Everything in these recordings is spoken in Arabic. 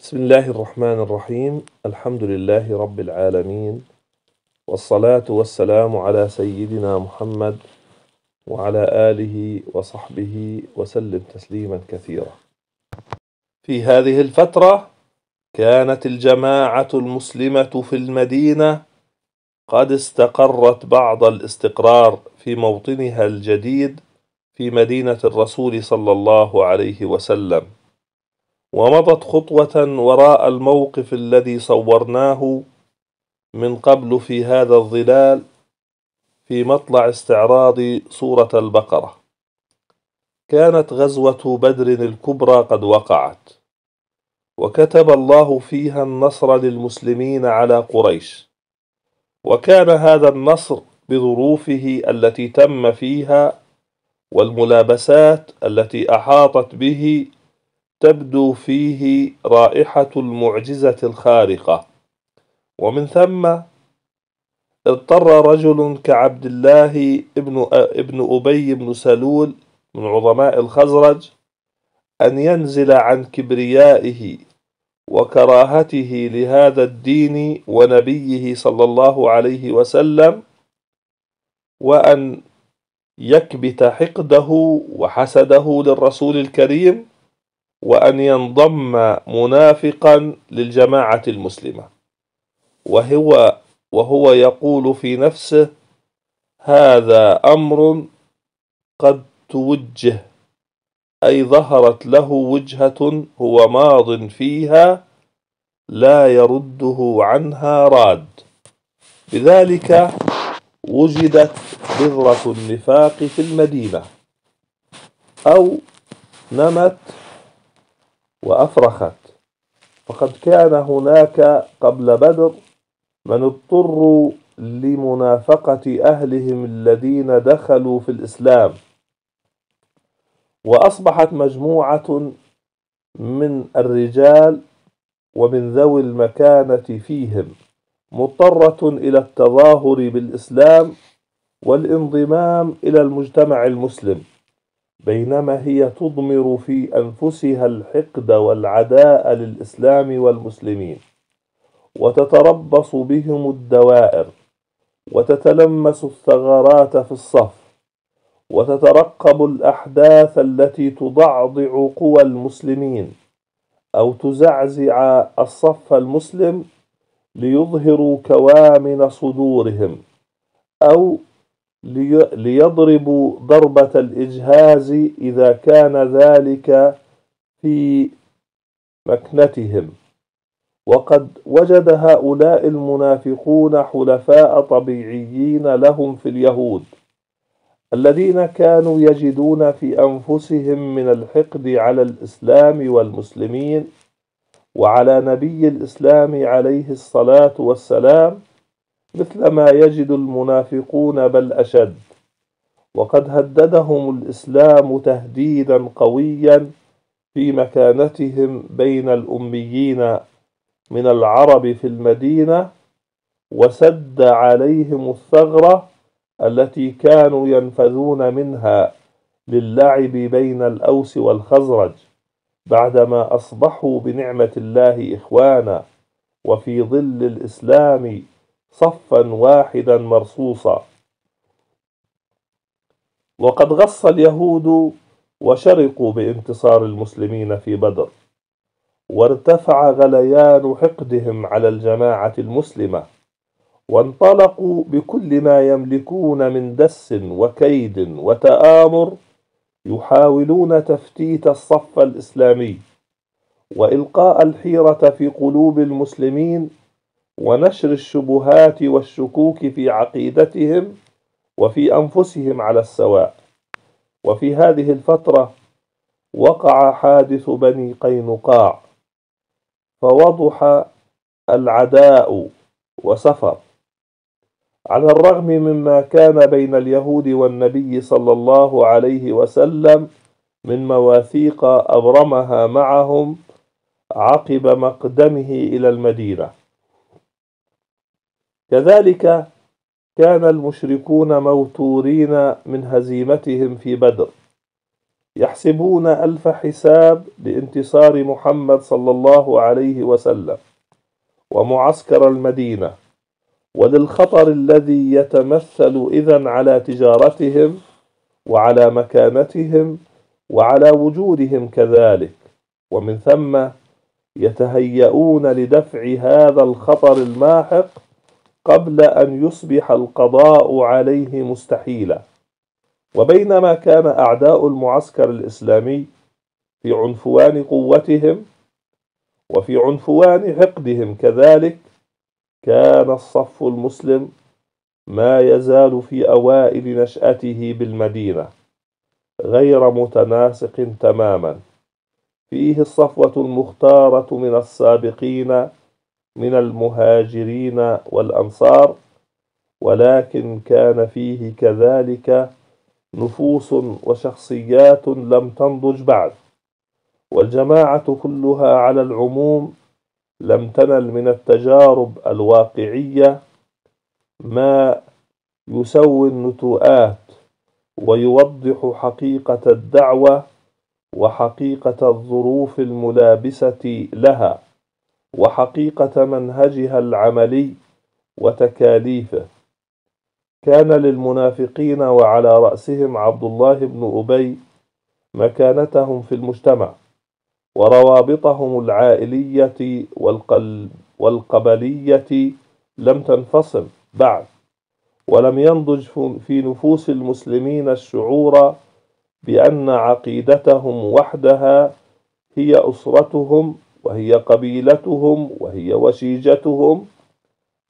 بسم الله الرحمن الرحيم. الحمد لله رب العالمين. والصلاة والسلام على سيدنا محمد وعلى آله وصحبه وسلم تسليما كثيرا. في هذه الفترة كانت الجماعة المسلمة في المدينة قد استقرت بعض الاستقرار في موطنها الجديد في مدينة الرسول صلى الله عليه وسلم. ومضت خطوة وراء الموقف الذي صورناه من قبل في هذا الظلال في مطلع استعراض سورة البقرة. كانت غزوة بدر الكبرى قد وقعت وكتب الله فيها النصر للمسلمين على قريش. وكان هذا النصر بظروفه التي تم فيها والملابسات التي أحاطت به تبدو فيه رائحة المعجزة الخارقة. ومن ثم اضطر رجل كعبد الله ابن ابن أبي بن سلول من عظماء الخزرج أن ينزل عن كبريائه وكراهته لهذا الدين ونبيه صلى الله عليه وسلم وأن يكبت حقده وحسده للرسول الكريم وأن ينضم منافقا للجماعة المسلمة. وهو وهو يقول في نفسه هذا أمر قد توجه أي ظهرت له وجهة هو ماض فيها لا يرده عنها راد. بذلك وجدت بذرة النفاق في المدينة أو نمت وأفرخت. فقد كان هناك قبل بدر من اضطروا لمنافقة أهلهم الذين دخلوا في الإسلام. وأصبحت مجموعة من الرجال ومن ذوي المكانة فيهم مضطرة إلى التظاهر بالإسلام والانضمام إلى المجتمع المسلم. بينما هي تضمر في أنفسها الحقد والعداء للإسلام والمسلمين. وتتربص بهم الدوائر وتتلمس الثغرات في الصف وتترقب الأحداث التي تضعضع قوى المسلمين أو تزعزع الصف المسلم ليظهروا كوامن صدورهم أو ليضربوا ضربة الإجهاز إذا كان ذلك في مكنتهم. وقد وجد هؤلاء المنافقون حلفاء طبيعيين لهم في اليهود الذين كانوا يجدون في أنفسهم من الحقد على الإسلام والمسلمين وعلى نبي الإسلام عليه الصلاة والسلام مثل ما يجد المنافقون بل أشد. وقد هددهم الإسلام تهديدا قويا في مكانتهم بين الأميين من العرب في المدينة وسد عليهم الثغرة التي كانوا ينفذون منها للعب بين الأوس والخزرج بعدما أصبحوا بنعمة الله إخوانا وفي ظل الإسلام صفا واحدا مرصوصا. وقد غص اليهود وشرقوا بانتصار المسلمين في بدر وارتفع غليان حقدهم على الجماعة المسلمة وانطلقوا بكل ما يملكون من دس وكيد وتآمر يحاولون تفتيت الصف الإسلامي وإلقاء الحيرة في قلوب المسلمين ونشر الشبهات والشكوك في عقيدتهم وفي أنفسهم على السواء. وفي هذه الفترة وقع حادث بني قينقاع فوضح العداء وسفر. على الرغم مما كان بين اليهود والنبي صلى الله عليه وسلم من مواثيق أبرمها معهم عقب مقدمه إلى المدينة. كذلك كان المشركون موتورين من هزيمتهم في بدر يحسبون ألف حساب لانتصار محمد صلى الله عليه وسلم ومعسكر المدينة وللخطر الذي يتمثل إذا على تجارتهم وعلى مكانتهم وعلى وجودهم كذلك. ومن ثم يتهيئون لدفع هذا الخطر الماحق قبل أن يصبح القضاء عليه مستحيلا. وبينما كان أعداء المعسكر الإسلامي في عنفوان قوتهم وفي عنفوان حقدهم كذلك كان الصف المسلم ما يزال في أوائل نشأته بالمدينة غير متناسق تماما. فيه الصفوة المختارة من السابقين من المهاجرين والأنصار ولكن كان فيه كذلك نفوس وشخصيات لم تنضج بعد. والجماعة كلها على العموم لم تنل من التجارب الواقعية ما يسوي النتوءات ويوضح حقيقة الدعوة وحقيقة الظروف الملابسة لها. وحقيقة منهجها العملي وتكاليفه. كان للمنافقين وعلى رأسهم عبد الله بن أبي مكانتهم في المجتمع وروابطهم العائلية والقبلية لم تنفصل بعد ولم ينضج في نفوس المسلمين الشعور بأن عقيدتهم وحدها هي أسرتهم وهي قبيلتهم وهي وشيجتهم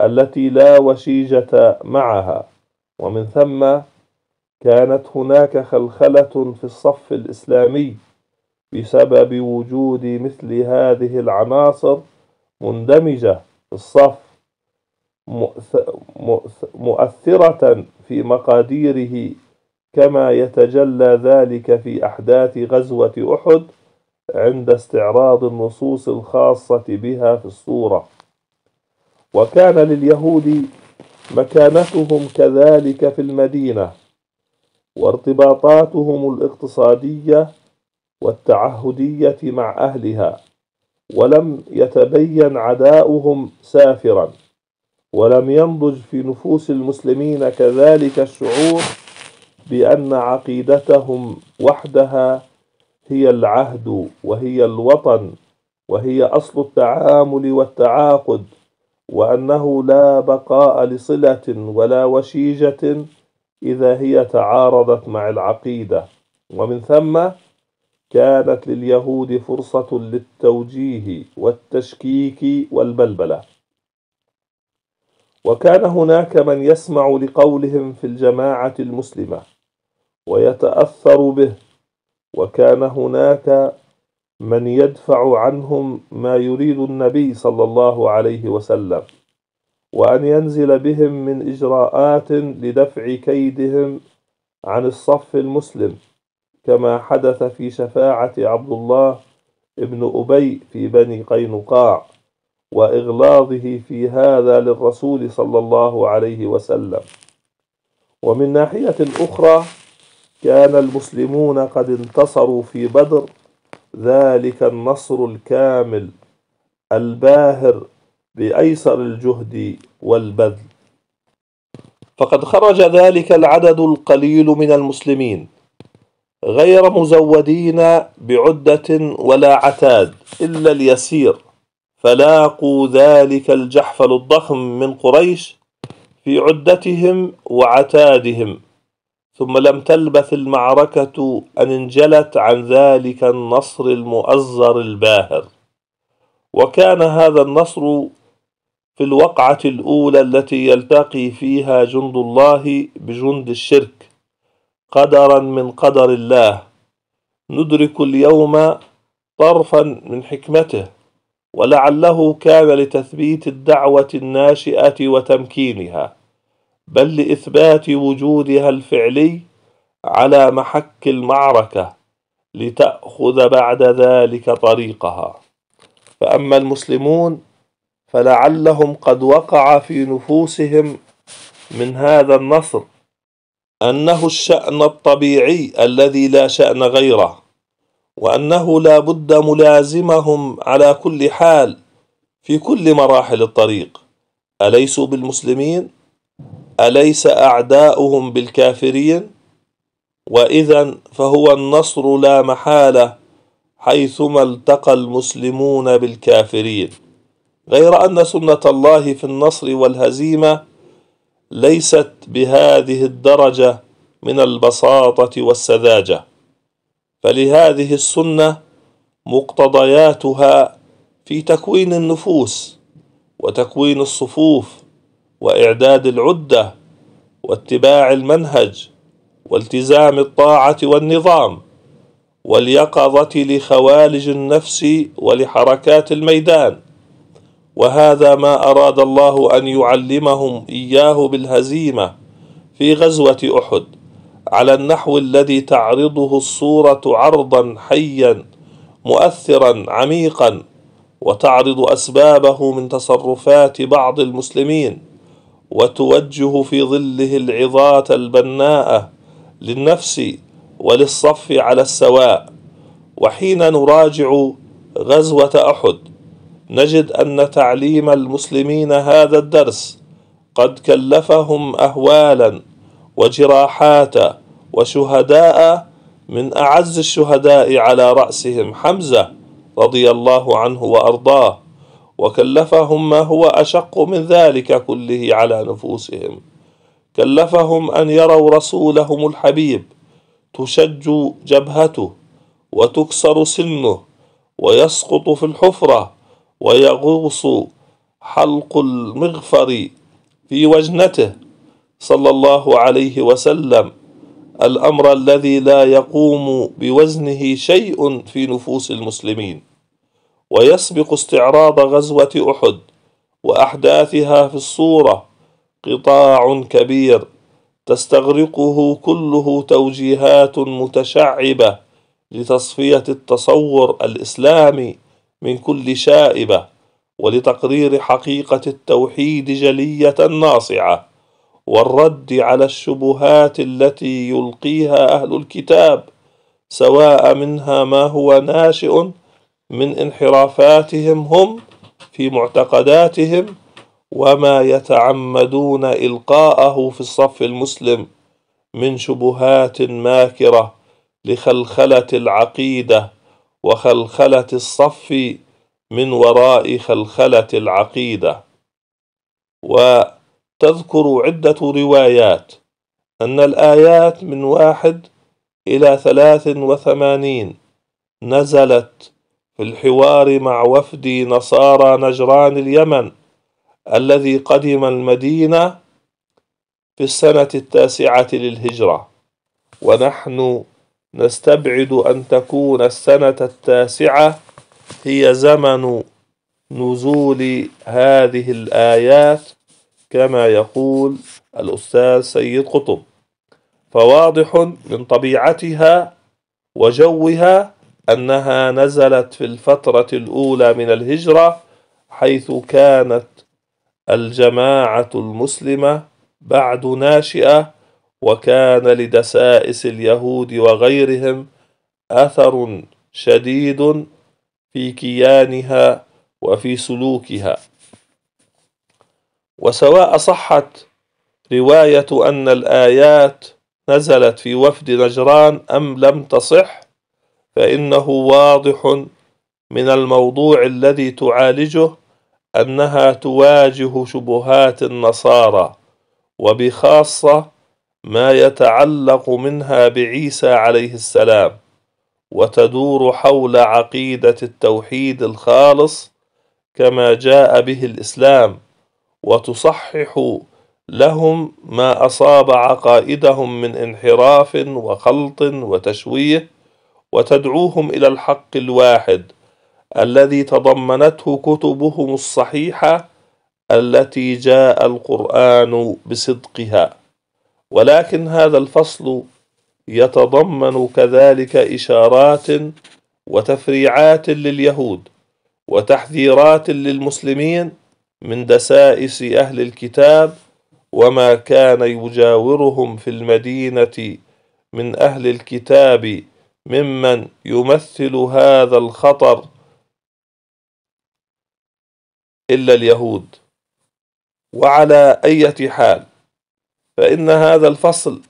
التي لا وشيجة معها. ومن ثم كانت هناك خلخلة في الصف الإسلامي بسبب وجود مثل هذه العناصر مندمجة في الصف مؤثرة في مقاديره كما يتجلى ذلك في أحداث غزوة أحد عند استعراض النصوص الخاصة بها في الصورة. وكان لليهود مكانتهم كذلك في المدينة وارتباطاتهم الاقتصادية والتعهدية مع أهلها ولم يتبين عداؤهم سافرا ولم ينضج في نفوس المسلمين كذلك الشعور بأن عقيدتهم وحدها هي العهد وهي الوطن وهي أصل التعامل والتعاقد وأنه لا بقاء لصلة ولا وشيجة إذا هي تعارضت مع العقيدة. ومن ثم كانت لليهود فرصة للتوجيه والتشكيك والبلبلة. وكان هناك من يسمع لقولهم في الجماعة المسلمة ويتأثر به وكان هناك من يدفع عنهم ما يريد النبي صلى الله عليه وسلم وأن ينزل بهم من إجراءات لدفع كيدهم عن الصف المسلم كما حدث في شفاعة عبد الله ابن أبي في بني قينقاع وإغلاظه في هذا للرسول صلى الله عليه وسلم. ومن ناحية أخرى كان المسلمون قد انتصروا في بدر ذلك النصر الكامل الباهر بأيسر الجهد والبذل. فقد خرج ذلك العدد القليل من المسلمين غير مزودين بعدة ولا عتاد إلا اليسير. فلاقوا ذلك الجحفل الضخم من قريش في عدتهم وعتادهم. ثم لم تلبث المعركة أن انجلت عن ذلك النصر المؤزر الباهر. وكان هذا النصر في الوقعة الأولى التي يلتقي فيها جند الله بجند الشرك قدرا من قدر الله. ندرك اليوم طرفا من حكمته ولعله كان لتثبيت الدعوة الناشئة وتمكينها. بل لإثبات وجودها الفعلي على محك المعركة لتأخذ بعد ذلك طريقها فأما المسلمون فلعلهم قد وقع في نفوسهم من هذا النصر أنه الشأن الطبيعي الذي لا شأن غيره وأنه لا بد ملازمهم على كل حال في كل مراحل الطريق أليسوا بالمسلمين؟ أليس أعداؤهم بالكافرين؟ وإذا فهو النصر لا محالة حيثما التقى المسلمون بالكافرين غير أن سنة الله في النصر والهزيمة ليست بهذه الدرجة من البساطة والسذاجة فلهذه السنة مقتضياتها في تكوين النفوس وتكوين الصفوف وإعداد العدة واتباع المنهج والتزام الطاعة والنظام واليقظة لخوالج النفس ولحركات الميدان. وهذا ما أراد الله أن يعلمهم إياه بالهزيمة في غزوة أحد على النحو الذي تعرضه الصورة عرضا حيا مؤثرا عميقا وتعرض أسبابه من تصرفات بعض المسلمين. وتوجه في ظله العظات البناءة للنفس وللصف على السواء. وحين نراجع غزوة أحد نجد أن تعليم المسلمين هذا الدرس قد كلفهم أهوالا وجراحات وشهداء من أعز الشهداء على رأسهم حمزة رضي الله عنه وأرضاه. وكلفهم ما هو أشق من ذلك كله على نفوسهم. كلفهم أن يروا رسولهم الحبيب تشج جبهته وتكسر سنه ويسقط في الحفرة ويغوص حلق المغفر في وجنته. صلى الله عليه وسلم الأمر الذي لا يقوم بوزنه شيء في نفوس المسلمين. ويسبق استعراض غزوة أحد وأحداثها في الصورة قطاع كبير تستغرقه كله توجيهات متشعبة لتصفية التصور الإسلامي من كل شائبة ولتقرير حقيقة التوحيد جلية ناصعة والرد على الشبهات التي يلقيها أهل الكتاب سواء منها ما هو ناشئ من انحرافاتهم هم في معتقداتهم وما يتعمدون إلقاءه في الصف المسلم من شبهات ماكرة لخلخلة العقيدة وخلخلة الصف من وراء خلخلة العقيدة. وتذكر عدة روايات أن الآيات من واحد إلى ثلاث وثمانين نزلت في الحوار مع وفد نصارى نجران اليمن الذي قدم المدينة في السنة التاسعة للهجرة. ونحن نستبعد أن تكون السنة التاسعة هي زمن نزول هذه الآيات كما يقول الأستاذ سيد قطب. فواضح من طبيعتها وجوها أنها نزلت في الفترة الأولى من الهجرة حيث كانت الجماعة المسلمة بعد ناشئة وكان لدسائس اليهود وغيرهم أثر شديد في كيانها وفي سلوكها. وسواء صحت رواية أن الآيات نزلت في وفد نجران أم لم تصح فإنه واضح من الموضوع الذي تعالجه أنها تواجه شبهات النصارى وبخاصة ما يتعلق منها بعيسى عليه السلام وتدور حول عقيدة التوحيد الخالص كما جاء به الإسلام وتصحح لهم ما أصاب عقائدهم من انحراف وخلط وتشويه وتدعوهم إلى الحق الواحد الذي تضمنته كتبهم الصحيحة التي جاء القرآن بصدقها. ولكن هذا الفصل يتضمن كذلك إشارات وتفريعات لليهود وتحذيرات للمسلمين من دسائس أهل الكتاب وما كان يجاورهم في المدينة من أهل الكتاب ممن يمثل هذا الخطر إلا اليهود. وعلى أي حال فإن هذا الفصل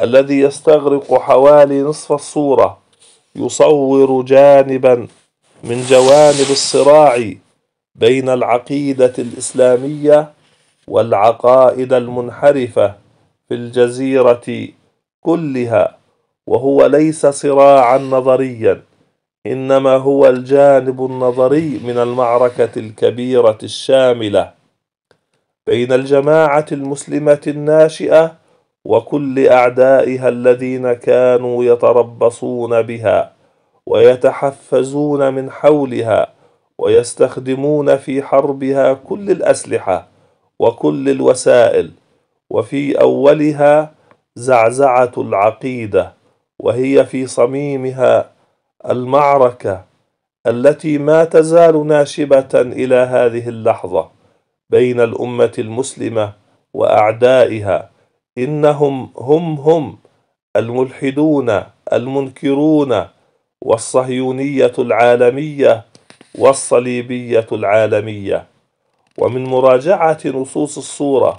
الذي يستغرق حوالي نصف الصورة يصور جانبا من جوانب الصراع بين العقيدة الإسلامية والعقائد المنحرفة في الجزيرة كلها. وهو ليس صراعا نظريا إنما هو الجانب النظري من المعركة الكبيرة الشاملة بين الجماعة المسلمة الناشئة وكل أعدائها الذين كانوا يتربصون بها ويتحفزون من حولها ويستخدمون في حربها كل الأسلحة وكل الوسائل وفي أولها زعزعة العقيدة. وهي في صميمها المعركة التي ما تزال ناشبة إلى هذه اللحظة بين الأمة المسلمة وأعدائها. إنهم هم هم الملحدون المنكرون والصهيونية العالمية والصليبية العالمية. ومن مراجعة نصوص الصورة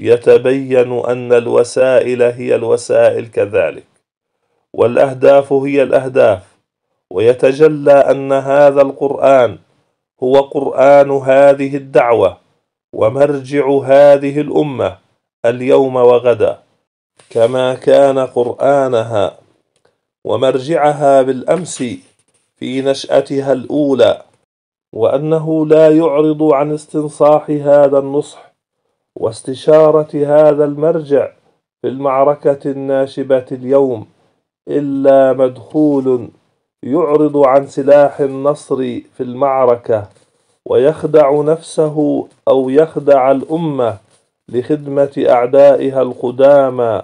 يتبين أن الوسائل هي الوسائل كذلك. والأهداف هي الأهداف. ويتجلى أن هذا القرآن هو قرآن هذه الدعوة ومرجع هذه الأمة اليوم وغدا. كما كان قرآنها ومرجعها بالأمس في نشأتها الأولى وأنه لا يعرض عن استنصاح هذا النصح واستشارة هذا المرجع في المعركة الناشبة اليوم. إلا مدخول يعرض عن سلاح النصر في المعركة ويخدع نفسه أو يخدع الأمة لخدمة أعدائها القدامى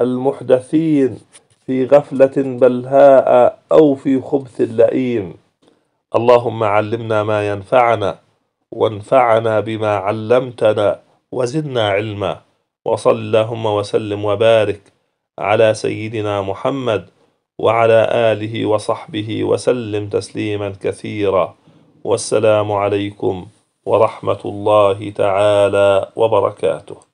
المحدثين في غفلة بلهاء أو في خبث لئيم اللهم علمنا ما ينفعنا وانفعنا بما علمتنا وزدنا علما وصل اللهم وسلم وبارك على سيدنا محمد وعلى آله وصحبه وسلم تسليما كثيرا. والسلام عليكم ورحمة الله تعالى وبركاته.